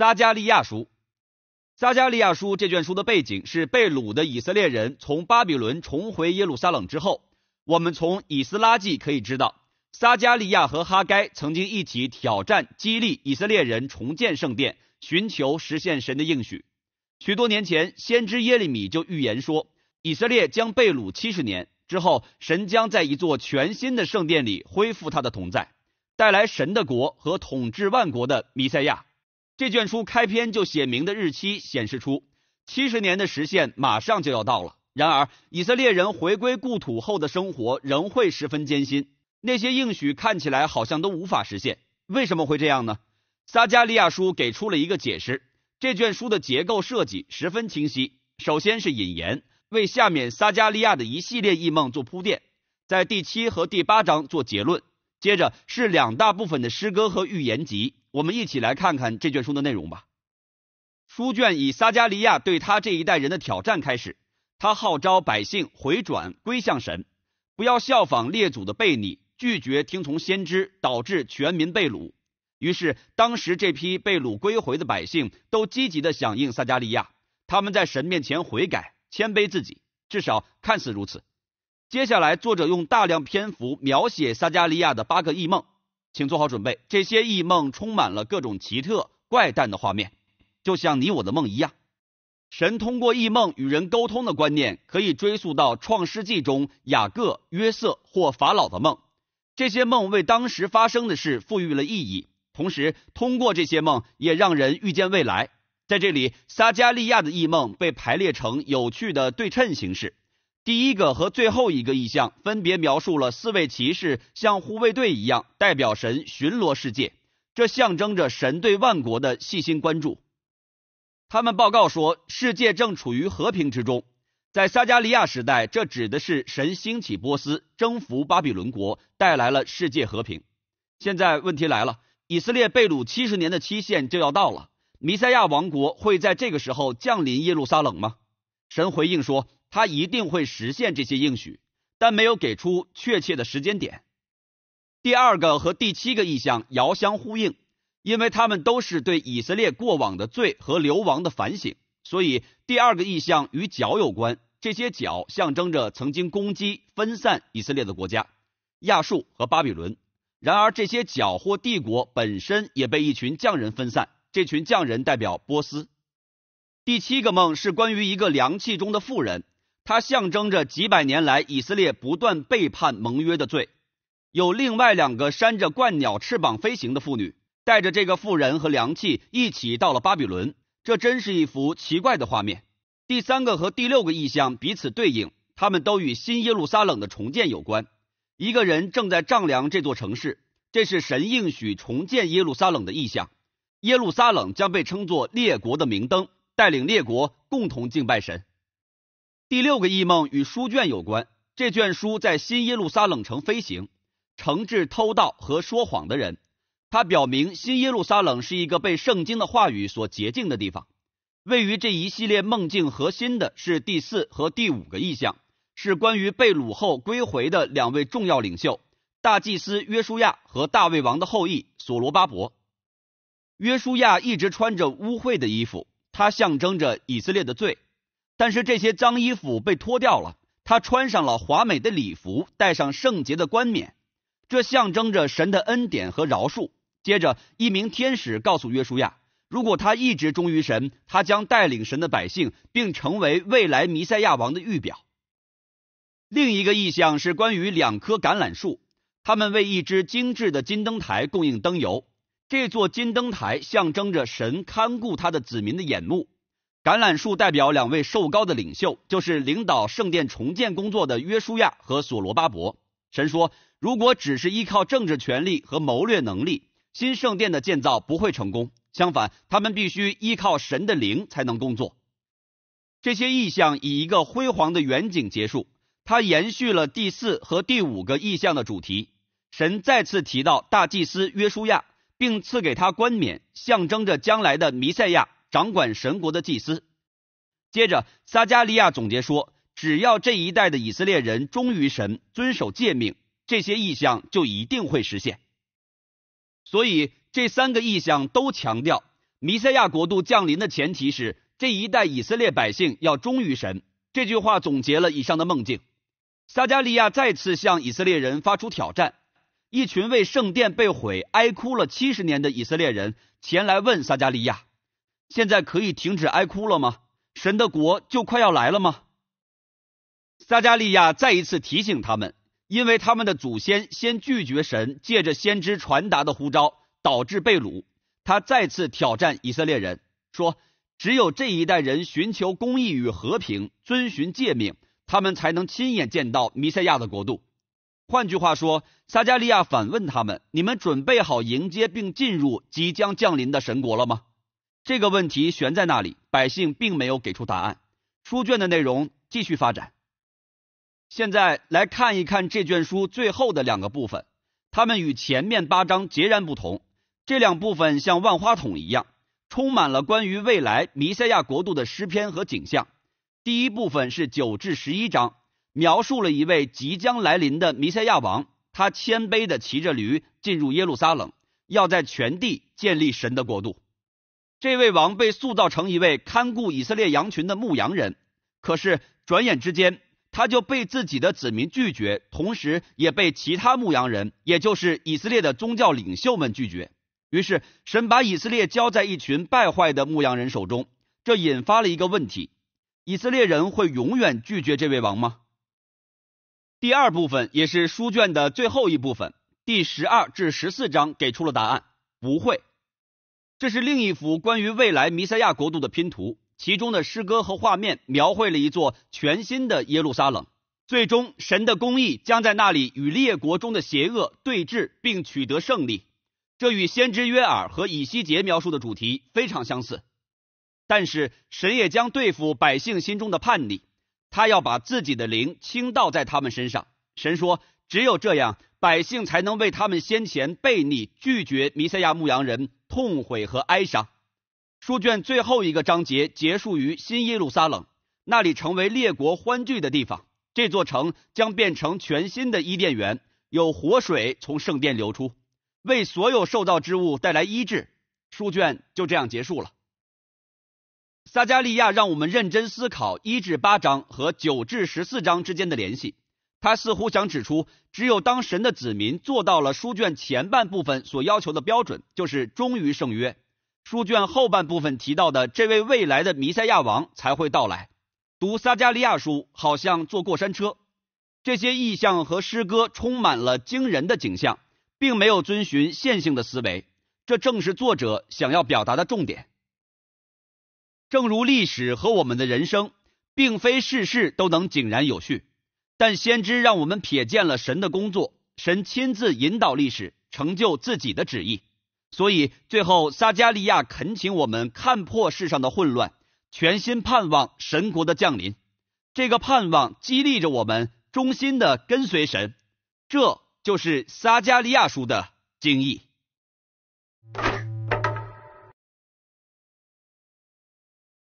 撒加利亚书。撒加利亚书这卷书的背景是被掳的以色列人从巴比伦重回耶路撒冷之后，我们从以斯拉记可以知道，撒加利亚和哈该曾经一起挑战、激励以色列人重建圣殿，寻求实现神的应许。许多年前，先知耶利米就预言说，以色列将被掳七十年之后，神将在一座全新的圣殿里恢复他的同在，带来神的国和统治万国的弥赛亚。这卷书开篇就写明的日期显示出，七十年的时限马上就要到了。然而，以色列人回归故土后的生活仍会十分艰辛，那些应许看起来好像都无法实现。为什么会这样呢？撒加利亚书给出了一个解释。这卷书的结构设计十分清晰，首先是引言，为下面撒加利亚的一系列异梦做铺垫，在第七和第八章做结论。接着是两大部分的诗歌和预言集。我们一起来看看这卷书的内容吧。书卷以撒加利亚对他这一代人的挑战开始，他号召百姓回转归向神，不要效仿列祖的悖逆，拒绝听从先知，导致全民被掳。于是，当时这批被掳归回的百姓都积极的响应撒加利亚，他们在神面前悔改，谦卑自己，至少看似如此。接下来，作者用大量篇幅描写撒加利亚的八个异梦。请做好准备，这些异梦充满了各种奇特怪诞的画面，就像你我的梦一样。神通过异梦与人沟通的观念，可以追溯到创世纪中雅各、约瑟或法老的梦。这些梦为当时发生的事赋予了意义，同时通过这些梦也让人预见未来。在这里，撒加利亚的异梦被排列成有趣的对称形式。第一个和最后一个意象分别描述了四位骑士像护卫队一样代表神巡逻世界，这象征着神对万国的细心关注。他们报告说，世界正处于和平之中。在撒加利亚时代，这指的是神兴起波斯，征服巴比伦国，带来了世界和平。现在问题来了，以色列被掳七十年的期限就要到了，弥赛亚王国会在这个时候降临耶路撒冷吗？神回应说。他一定会实现这些应许，但没有给出确切的时间点。第二个和第七个意象遥相呼应，因为他们都是对以色列过往的罪和流亡的反省，所以第二个意象与角有关。这些角象征着曾经攻击、分散以色列的国家亚述和巴比伦。然而，这些角或帝国本身也被一群匠人分散，这群匠人代表波斯。第七个梦是关于一个凉气中的妇人。它象征着几百年来以色列不断背叛盟约的罪。有另外两个扇着鹳鸟翅膀飞行的妇女，带着这个妇人和凉气一起到了巴比伦。这真是一幅奇怪的画面。第三个和第六个意象彼此对应，他们都与新耶路撒冷的重建有关。一个人正在丈量这座城市，这是神应许重建耶路撒冷的意象。耶路撒冷将被称作列国的明灯，带领列国共同敬拜神。第六个异梦与书卷有关。这卷书在新耶路撒冷城飞行，惩治偷盗和说谎的人。它表明新耶路撒冷是一个被圣经的话语所洁净的地方。位于这一系列梦境核心的是第四和第五个意象，是关于被掳后归回的两位重要领袖——大祭司约书亚和大卫王的后裔所罗巴伯。约书亚一直穿着污秽的衣服，它象征着以色列的罪。但是这些脏衣服被脱掉了，他穿上了华美的礼服，戴上圣洁的冠冕，这象征着神的恩典和饶恕。接着，一名天使告诉约书亚，如果他一直忠于神，他将带领神的百姓，并成为未来弥赛亚王的预表。另一个意象是关于两棵橄榄树，它们为一只精致的金灯台供应灯油。这座金灯台象征着神看顾他的子民的眼目。橄榄树代表两位瘦高的领袖，就是领导圣殿重建工作的约书亚和所罗巴伯。神说，如果只是依靠政治权力和谋略能力，新圣殿的建造不会成功。相反，他们必须依靠神的灵才能工作。这些意象以一个辉煌的远景结束，它延续了第四和第五个意象的主题。神再次提到大祭司约书亚，并赐给他冠冕，象征着将来的弥赛亚。掌管神国的祭司。接着，撒加利亚总结说：“只要这一代的以色列人忠于神，遵守诫命，这些意象就一定会实现。”所以，这三个意象都强调弥赛亚国度降临的前提是这一代以色列百姓要忠于神。这句话总结了以上的梦境。撒加利亚再次向以色列人发出挑战。一群为圣殿被毁哀哭了七十年的以色列人前来问撒加利亚：“现在可以停止哀哭了吗？神的国就快要来了吗？”撒加利亚再一次提醒他们，因为他们的祖先先拒绝神借着先知传达的呼召，导致被掳。他再次挑战以色列人说：“只有这一代人寻求公义与和平，遵循诫命。”他们才能亲眼见到弥赛亚的国度。换句话说，撒加利亚反问他们：“你们准备好迎接并进入即将降临的神国了吗？”这个问题悬在那里，百姓并没有给出答案。书卷的内容继续发展。现在来看一看这卷书最后的两个部分，它们与前面八章截然不同。这两部分像万花筒一样，充满了关于未来弥赛亚国度的诗篇和景象。第一部分是九至十一章，描述了一位即将来临的弥赛亚王，他谦卑的骑着驴进入耶路撒冷，要在全地建立神的国度。这位王被塑造成一位看顾以色列羊群的牧羊人，可是转眼之间，他就被自己的子民拒绝，同时也被其他牧羊人，也就是以色列的宗教领袖们拒绝。于是，神把以色列交在一群败坏的牧羊人手中，这引发了一个问题。以色列人会永远拒绝这位王吗？第二部分也是书卷的最后一部分，第十二至十四章给出了答案：不会。这是另一幅关于未来弥赛亚国度的拼图，其中的诗歌和画面描绘了一座全新的耶路撒冷。最终，神的公义将在那里与列国中的邪恶对峙，并取得胜利。这与先知约尔和以西结描述的主题非常相似。但是神也将对付百姓心中的叛逆，他要把自己的灵倾倒在他们身上。神说，只有这样，百姓才能为他们先前悖逆、拒绝弥赛亚牧羊人痛悔和哀伤。书卷最后一个章节结束于新耶路撒冷，那里成为列国欢聚的地方。这座城将变成全新的伊甸园，有活水从圣殿流出，为所有受造之物带来医治。书卷就这样结束了。撒加利亚让我们认真思考一至八章和九至十四章之间的联系。他似乎想指出，只有当神的子民做到了书卷前半部分所要求的标准，就是忠于圣约，书卷后半部分提到的这位未来的弥赛亚王才会到来。读撒加利亚书好像坐过山车，这些意象和诗歌充满了惊人的景象，并没有遵循线性的思维。这正是作者想要表达的重点。正如历史和我们的人生，并非事事都能井然有序，但先知让我们瞥见了神的工作，神亲自引导历史，成就自己的旨意。所以最后，撒加利亚恳请我们看破世上的混乱，全心盼望神国的降临。这个盼望激励着我们忠心的跟随神，这就是撒加利亚书的精义。